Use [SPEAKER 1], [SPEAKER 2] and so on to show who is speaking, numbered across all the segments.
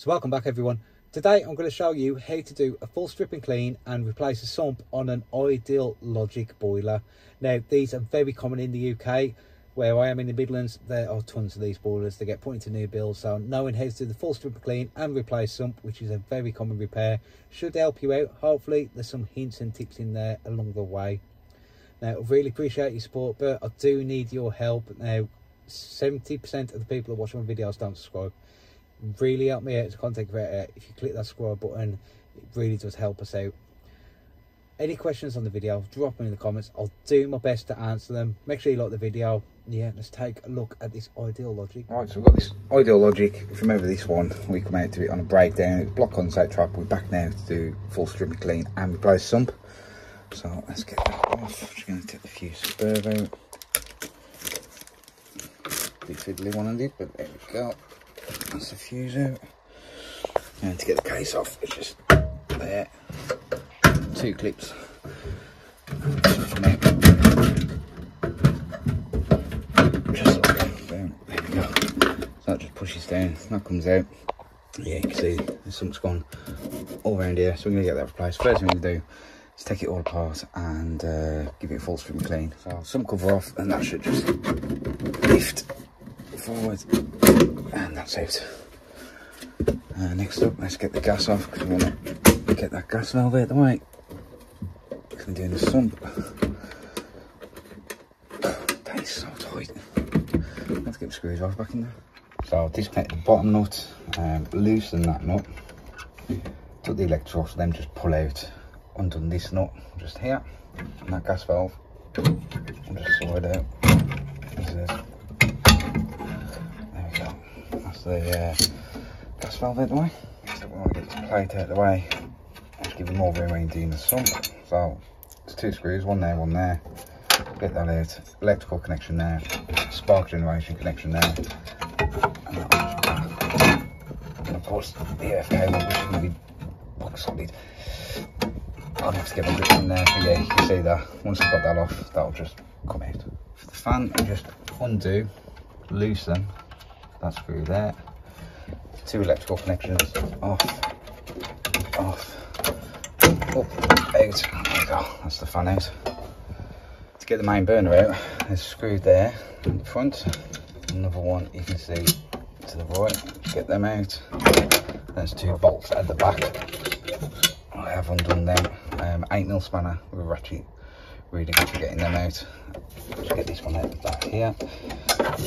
[SPEAKER 1] So welcome back everyone. Today I'm going to show you how to do a full strip and clean and replace a sump on an Ideal Logic boiler. Now these are very common in the UK. Where I am in the Midlands, there are tons of these boilers. They get put into new builds, so knowing how to do the full strip and clean and replace sump, which is a very common repair, should help you out. Hopefully there's some hints and tips in there along the way. Now, I really appreciate your support, but I do need your help. Now, 70% of the people that watch my videos don't subscribe really help me out as a content creator. If you click that subscribe button it really does help us out. Any questions on the video drop them in the comments. I'll do my best to answer them. Make sure you like the video. Yeah let's take a look at this ideal logic.
[SPEAKER 2] Right so we've got this ideal logic. If you remember this one we come out to it on a breakdown. It's block condensate trap. We're back now to do full string clean and replace sump. So let's get that off. Just going to take the fuse spur out. Bit fiddly one on it but there we go that's the fuse out. And to get the case off, it's just there. Two clips. Just like There we go. So that just pushes down, that comes out. Yeah, you can see there's something's gone all around here. So we're gonna get that replaced. First thing we do is take it all apart and uh, give it a full strip clean. So some cover off and that should just lift forward and that's it. Uh, next up, let's get the gas off because we want to get that gas valve out the way. Because we're doing the sump. That is so tight. Let's get the screws off back in there. So disconnect the bottom nut, um, loosen that nut, took the electrodes, then just pull out, undone this nut just here, and that gas valve, and just slide out. The uh, gas valve out the way. So we want to get this plate out of the way give it more when doing the sump. So it's two screws, one there, one there. Get that out. Electrical connection there, spark generation connection there. And, of course the EF cable which is going to be rock solid. I'll have to get my grip in there, but yeah, you can see that. Once I've got that off, that'll just come out. For the fan, just undo, loosen that screw there. Two electrical connections off, off, up, out. There we go, that's the fan out. To get the main burner out, there's a screw there in the front. Another one you can see to the right. Get them out. There's two bolts at the back. I have undone them. Um, 8 mil spanner with a ratchet. Really good for getting them out. Get this one out the back here.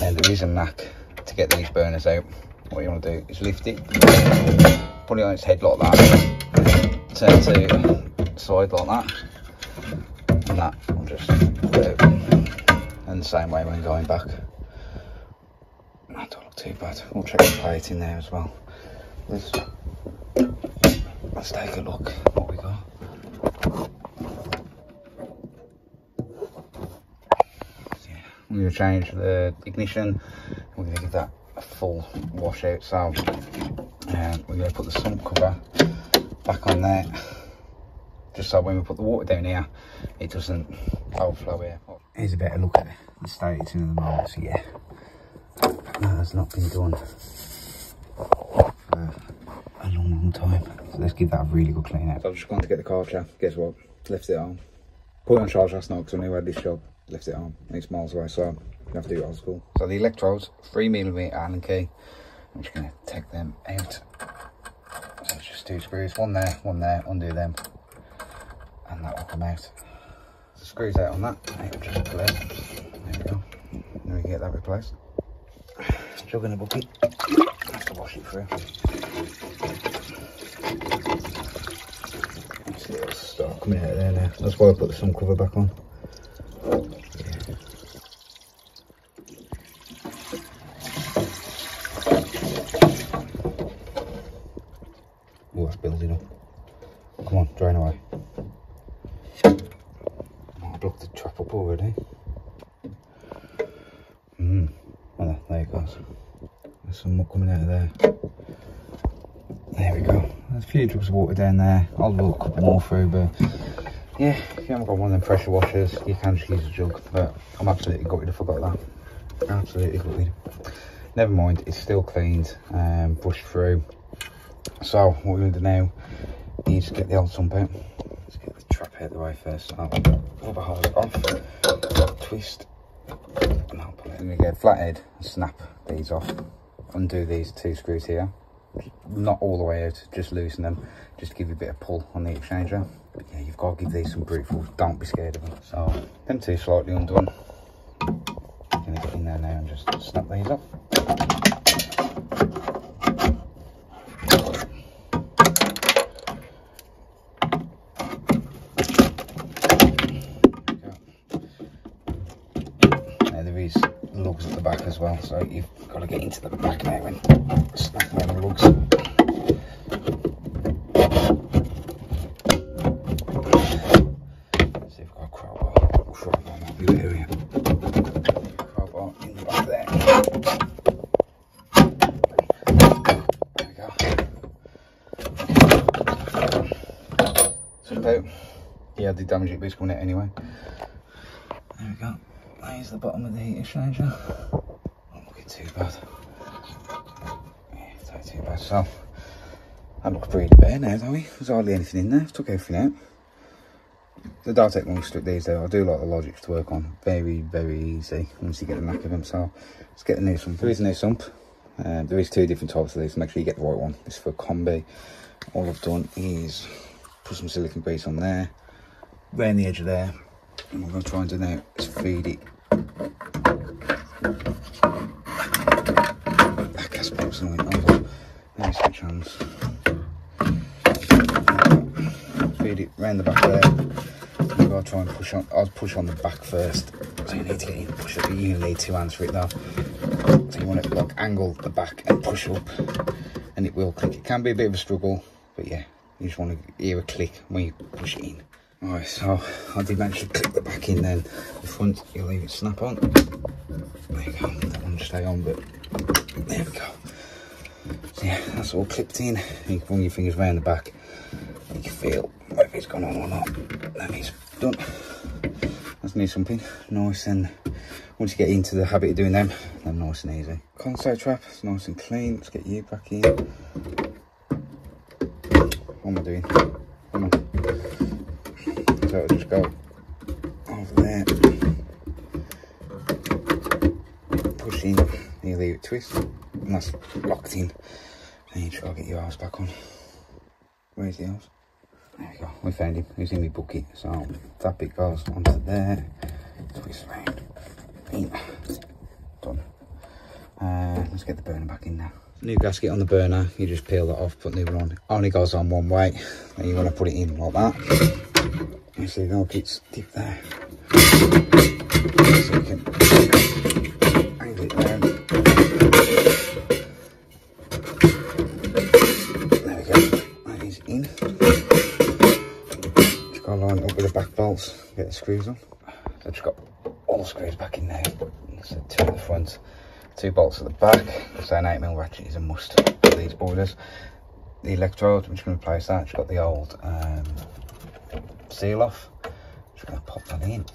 [SPEAKER 2] And there is a knack to get these burners out, what you want to do is lift it, put it on its head like that, turn to side like that, and that will just put it And the same way when going back. That don't look too bad. We'll check the plate in there as well. Let's, let's take a look what we got. I'm going to change the ignition. We're going to give that a full wash out so um, we're going to put the sump cover back on there. Just so when we put the water down here it doesn't overflow here. Here's a better look at the state it's in the moment so yeah. That has not been done for a long long time. So let's give that a really good clean out. So i've just gone to get the Karcher guess what? Left it on put it on charge last night because i knew i had this job left it on it's miles away so you have to do it old school. So the electrodes, three millimeter Allen key. I'm just going to take them out. So it's just two screws, one there, one there, undo them, and that will come out. The screws out on that, it'll just. There we go. Then we get that replaced. Jug in a bucket. Have to wash it through. See, it'll start coming out there now. That's why I put the sump cover back on. Yeah. Oh, that's building up. Come on, drain away. Oh, I blocked the trap up already. Mm. Oh, there it goes. There's some more coming out of there. There we go. There's a few drops of water down there. I'll look a couple more through, but yeah, if you haven't got one of them pressure washers, you can just use a jug. But I'm absolutely gutted I forgot that. Absolutely gutted. Never mind, it's still cleaned, um, brushed through. So what we're going to do now is get the old sump out. Let's get the trap out of the way first. Pull the hose off, twist, and I'll pull it. We get flathead, snap these off, undo these two screws here. Not all the way out, just loosen them, just to give you a bit of pull on the exchanger. But yeah, you've got to give these some brute force, don't be scared of them. So, them two slightly undone. I'm gonna get in there now and just snap these off. Now there is lugs at the back as well, so you've got to get into the back now and snap them lugs. See if I've got a crowbar. Crowbar might be there here. Crowbar in the back there. There we go. So yeah, I did damage it, but it's out anyway. There we go. There's the bottom of the heat exchanger. Looking too bad. Yeah, it's not too bad. So, that looks pretty bare now, don't we? There's hardly anything in there. Took everything out. The take long strip these though. I do like the Logics to work on. Very, very easy once you get the knack of them. So, let's get the new sump. There is a new sump. Um, there is two different types of these. Make sure you get the right one. This is for combi. All I've done is put some silicone grease on there, round the edge of there. And I'm going to try and do now is feed it that gas pipes and went over. Now you switch hands. Feed it round the back there. To try and push on. I'll push on the back first. So you need to get in push up. You need two hands for it though. So you want to like angle the back and push up, and it will click. It can be a bit of a struggle, but yeah, you just want to hear a click when you push it in. Alright, so I did to click the back in then. The front, you leave it snap on. There you go, that one stay on, but there we go. So yeah, that's all clipped in. You can run your fingers around the back. You can feel it's gone on or not. That means done. That's new something nice and once you get into the habit of doing them, they're nice and easy. Console trap, it's nice and clean. Let's get you back in. What am I doing? Come on. So I'll just go over there, push in, you leave it twist, and that's locked in. Then you try to get your arse back on. Where's the arse? There we go, we found him, he's in my bucket. So that bit goes onto there, twist round, done. Uh, let's get the burner back in now. New gasket on the burner, you just peel that off, put new one on. Only goes on one way, and you want to put it in like that. You see the it's deep there. Line it up with the back bolts, get the screws on. So I've just got all the screws back in there. So two at the front, two bolts at the back. So an 8mm ratchet is a must for these boilers. The electrode, I'm just going to replace that. Just got the old um, seal off. Just going to pop that in.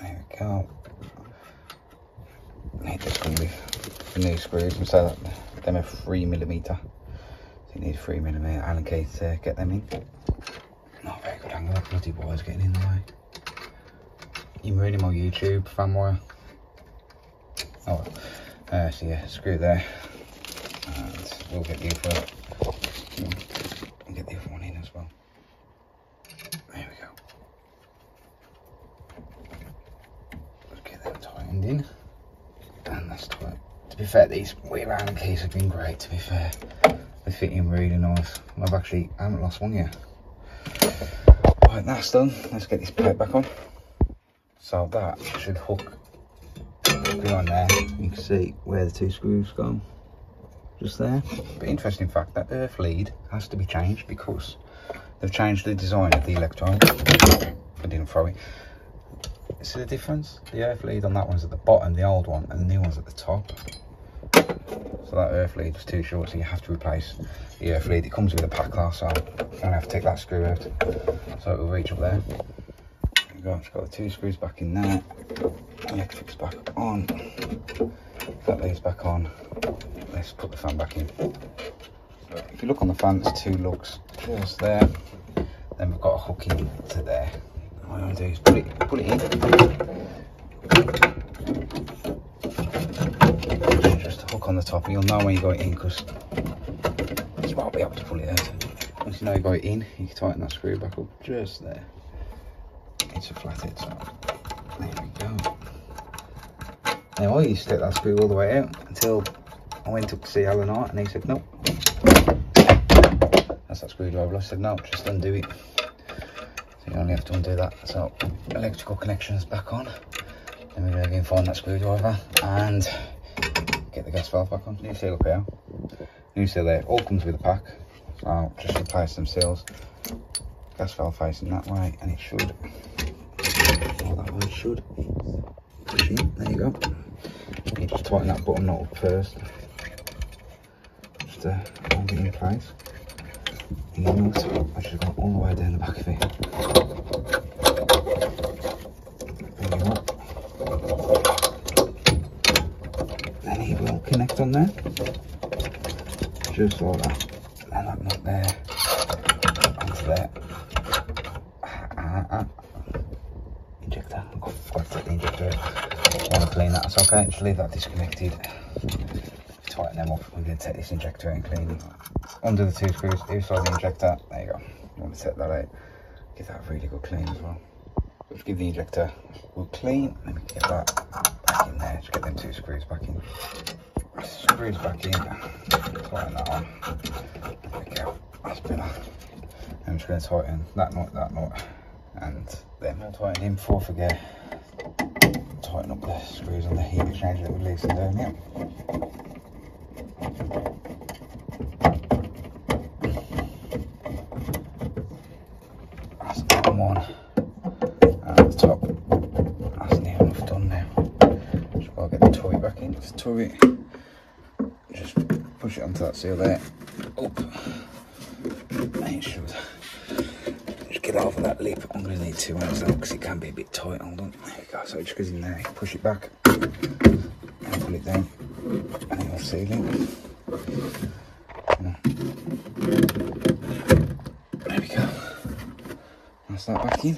[SPEAKER 2] There we go. Need this one with the new screws, and so that them are three millimeter. So you need three millimeter Allen key to get them in. Not a very good angle. That bloody wire's getting in the way. You're ruining my YouTube fan wire. Oh, uh, so yeah, screw there, and we'll get the other. We'll get the other one in as well. There we go. Let's get them tightened in. And that's tight. To be fair, these wheel Allen keys have been great, to be fair. They fit in really nice. I've actually, haven't lost one yet. Right, that's done. Let's get this pipe back on. So that should hook on there. You can see where the two screws go. Just there. But interesting fact, that earth lead has to be changed because they've changed the design of the electrode. I didn't throw it. See the difference? The earth lead on that one's at the bottom, the old one, and the new one's at the top. That earth lead was too short, so you have to replace the earth lead. It comes with a pack class, so gonna have to take that screw out. So it will reach up there. There we go, just got the two screws back in there. The Electric's back on. That leads back on. let's put the fan back in. So if you look on the fan, there's two lugs just there. Then we've got a hook in to there. What I'm gonna do is put it, put it in. Just a hook on the top, and you'll know when you got it in because you won't be able to pull it out. Once you know you got it in, you can tighten that screw back up just there. It's a flathead, so there we go. Now I used to take that screw all the way out until I went up to see Alan Hart and he said no. That's that screwdriver. I said no, just undo it. So you only have to undo that. So electrical connection is back on. Then we're going to find that screwdriver and get the gas valve back on. New seal up here. New seal there. All comes with a pack. So just replace some seals. Gas valve facing that way and it should. That way should. Push in. There you go. You just tighten that bottom knot up first. Just uh, hold it in place. And the knot, I should go all the way down the back of it. There you go. Then he will connect on Just like that. And that knot there. Onto there. Ah, ah. Injector. I've got to take the injector want to clean that. It's okay. Just leave that disconnected. Tighten them up. We're going to take this injector and clean. Under the two screws, either side of the injector. There you go. You want to set that out. Give that a really good clean as well. Just give the injector a good clean. Let me get that back in there. Just get them two screws back in. Screws back in. Tighten that on. There we go. That's better. I'm just going to tighten that knot, that knot, and then I'll tighten in I forget. Tighten up the screws on the heat exchanger that we're loosened here. That's bottom one. And the top. That's near enough done now. Just gotta get the toy back in. It's toy. Push it onto that seal there. Up. And it should just get over that lip. I'm going to need two hands though because it can be a bit tight. Hold on. There you go. So it just goes in there. Push it back and pull it down. And it'll seal it. There we go. That's that back in.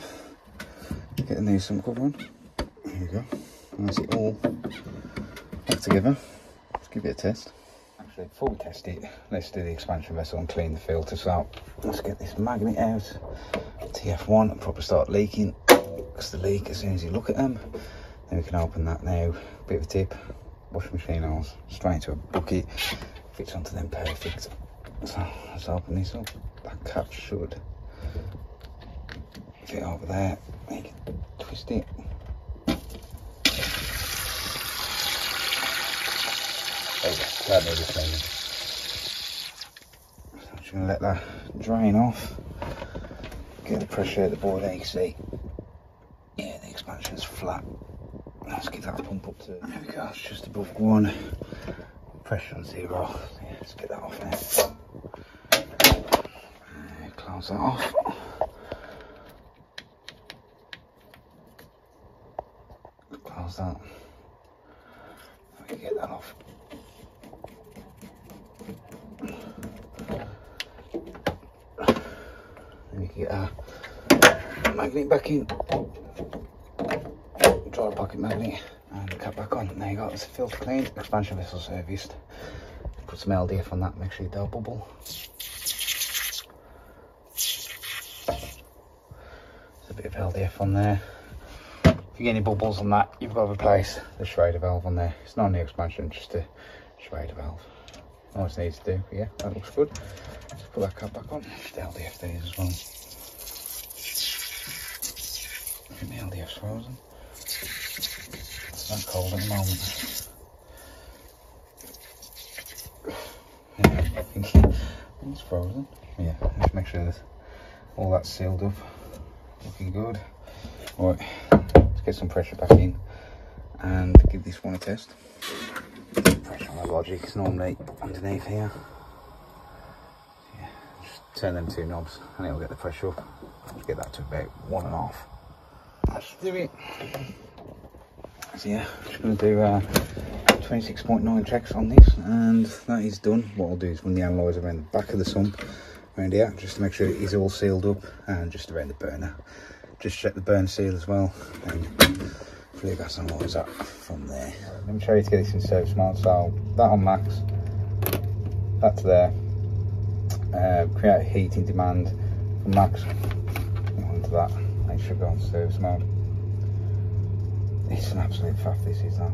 [SPEAKER 2] Get the new sump cover on. There we go. And that's it all back together. Let's give it a test. Actually, before we test it, let's do the expansion vessel and clean the filter. So let's get this magnet out. TF1 and probably start leaking. Because the leak as soon as you look at them. Then we can open that now. Bit of a tip. Washing machine hose straight into a bucket. Fits onto them perfect. So let's open this up. That cap should fit over there. You can twist it. There go. That needed. So I'm just to let that drain off. Get the pressure out the boiler, you can see. Yeah, the expansion's flat. Let's get that pump up to, there we go, it's just above one. Pressure on zero. Yeah, let's get that off now. Uh, close that off. Close that. Let me get that off. Then we can get our magnet back in. Dry pocket magnet and the cap back on. There you go, it's filter cleaned, expansion vessel serviced. Put some LDF on that, make sure you don't bubble. There's a bit of LDF on there. If you get any bubbles on that, you've got to replace the Schrader valve on there. It's not a new expansion, just a Schrader valve. All it needs to do, yeah, that looks good. Let's put that cap back on. Just LDF these as well. I think the LDF's frozen. It's not cold at the moment. Yeah, I think it's frozen. Yeah, just make sure that all that's sealed up. Looking good. Right, let's get some pressure back in and give this one a test. Pressure on the logic is normally underneath here. Yeah, just turn them two knobs and it'll get the pressure up. Get that to about one and a half. Let's do it. So yeah, just going to do uh, 26.9 checks on this and that is done. What I'll do is run the analyzer around the back of the sump around here just to make sure it is all sealed up and just around the burner. Just check the burn seal as well and the gas analyzer up from there. Let me show you to get this in service mode. So that on max, that's there. Uh, create heating demand from max onto that. It should go on service mode. It's an absolute faff this is now.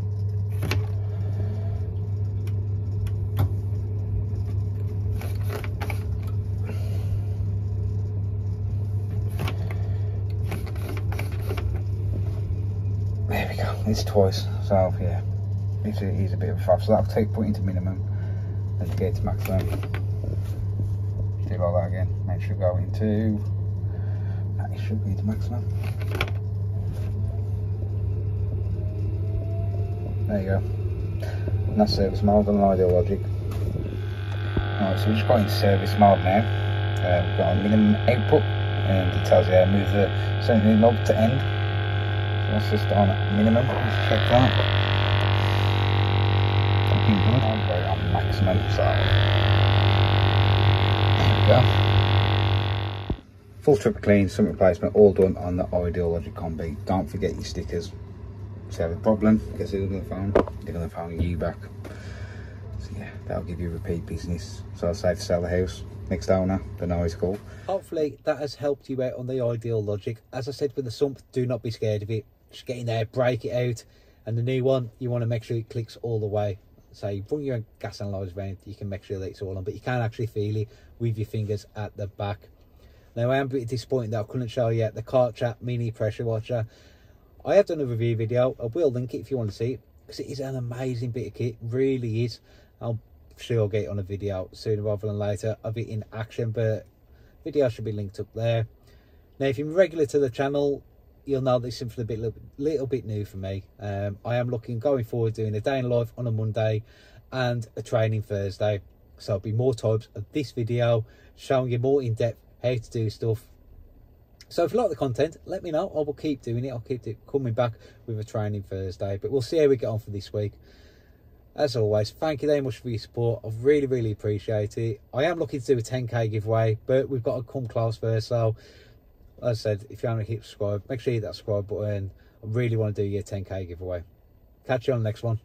[SPEAKER 2] There we go, it's twice, so yeah, it's a, it's a bit of a faff. So that'll take put into minimum and to get to maximum. Do like that again, make sure go into, should be into maximum. There you go. And that's service mode on ideal logic. Alright, so we've just got in service mode now. Uh, we've got a minimum output and it tells you how to move the sending knob to end. So that's just on minimum. Let's check that. Looking good. I'm on maximum, so there we go. Full strip clean, sump replacement, all done on the Ideal Logic Combi. Don't forget your stickers if you have a problem, going to phone? They're going to phone you back. So yeah, that'll give you repeat business. So I'll say to sell the house. Next owner, the noise call.
[SPEAKER 1] Hopefully that has helped you out on the ideal logic. As I said with the sump, do not be scared of it. Just get in there, break it out. And the new one, you want to make sure it clicks all the way. So you bring your gas analyzer around, you can make sure that it's all on, but you can't actually feel it with your fingers at the back. Now I am a bit disappointed that I couldn't show you the Chat mini pressure washer. I have done a review video. I will link it if you want to see it because it is an amazing bit of kit. Really is. I'll sure I'll get it on a video sooner rather than later of it in action, but video should be linked up there. Now, if you're regular to the channel, you'll know this is something a bit little, little bit new for me. Um, I am looking going forward doing a day in life on a Monday and a training Thursday. So there'll be more types of this video showing you more in depth how to do stuff so if you like the content, let me know. I will keep doing it. I'll keep it coming back with a training Thursday. But we'll see how we get on for this week. As always, thank you very much for your support. I really, really appreciate it. I am looking to do a 10k giveaway, but we've got to come close first. So, as I said, if you haven't hit subscribe, make sure you hit that subscribe button. I really want to do your 10k giveaway. Catch you on the next one.